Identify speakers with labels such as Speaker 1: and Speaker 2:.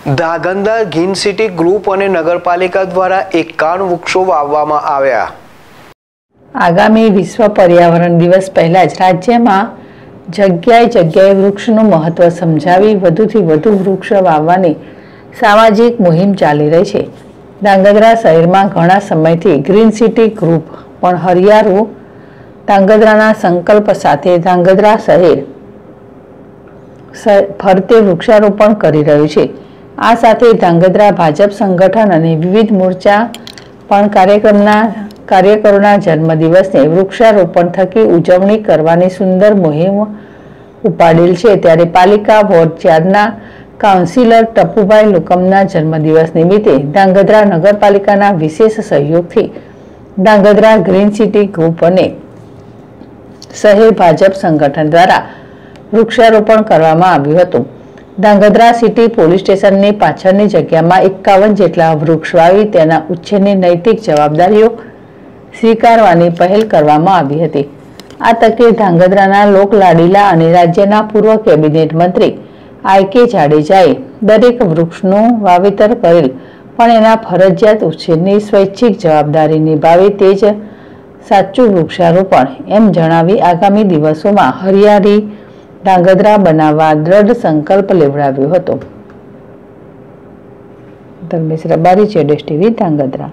Speaker 1: ધાગંદા ગીન city group અને નગરપાલિકા દ્વારા એકાવન વૃક્ષો વાવવામાં આવ્યા.
Speaker 2: આગામી વિશ્વ પર્યાવરણ દિવસ પહેલા જ રાજ્યમાં જગ્યાએ જગ્યાએ વૃક્ષનું મહત્વ સમજાવી વધુથી વધુ વૃક્ષ વાવવાની સામાજિક મુહિમ ચાલી રહી છે. ધાંગધ્રા શહેરમાં ઘણા સમયથી ગ્રીન સિટી ગ્રુપ પણ હરિયાળું ધાંગધ્રાના સંકલ્પ સાથે ધાંગધ્રા શહેર ફરતે વૃક્ષારોપણ કરી રહ્યું છે. આ સાથે ધાંગધ્રા ભાજપ સંગઠન અને વિવિધ મોરચા પણ કાર્યક્રમના કાર્યકરોના જન્મદિવસને વૃક્ષારોપણ થકી ઉજવણી કરવાની સુંદર મુહિમ ઉપાડેલ છે. ત્યારે પાલિકા વોર્ડ ચારના કાઉન્સિલર ટપુભાઈ લુકમના જન્મદિવસ નિમિત્તે ધાંગધ્રા નગરપાલિકાના વિશેષ સહયોગથી ધાંગધ્રા ગ્રીન સિટી ગ્રુપ અને શહેર ભાજપ સંગઠન દ્વારા વૃક્ષારોપણ કરવામાં આવ્યું હતું. ધાંગધ્રા સિટી પોલીસ સ્ટેશનની પાછળની જગ્યામાં એકાવન જેટલા વૃક્ષ વાવી તેના ઉછેરની નૈતિક જવાબદારીઓ સ્વીકારવાની પહેલ કરવામાં આવી હતી. આ તકે ધાંગધ્રાના લોકલાડીલા અને રાજ્યના પૂર્વ કેબિનેટ મંત્રી આઈ જાડેજાએ દરેક વૃક્ષનું વાવેતર કરેલ પણ એના ફરજિયાત ઉછેરની સ્વૈચ્છિક જવાબદારી નિભાવી તે જ સાચું વૃક્ષારોપણ એમ જણાવી આગામી દિવસોમાં હરિયાળી ધાંગધ્રા બનાવવા દ્રઢ સંકલ્પ લેવડાવ્યો હતો. ધર્મેશ રબારી જેડેશ ટીવી ધાંગધ્રા